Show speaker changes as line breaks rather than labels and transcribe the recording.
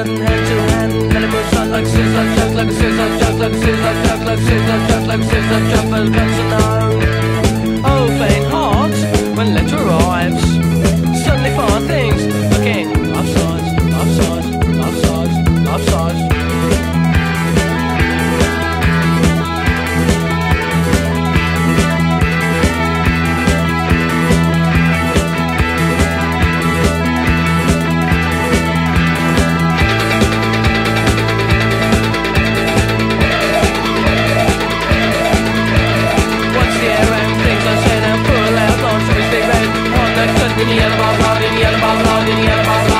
head and head to hand. And it goes shot like scissors, shot like scissors, shot like scissors, shot like scissors, shot like scissors, shot like scissors. in the Yellow Bus Loud, in the Yellow Bus Loud, in the Yellow Bus Loud.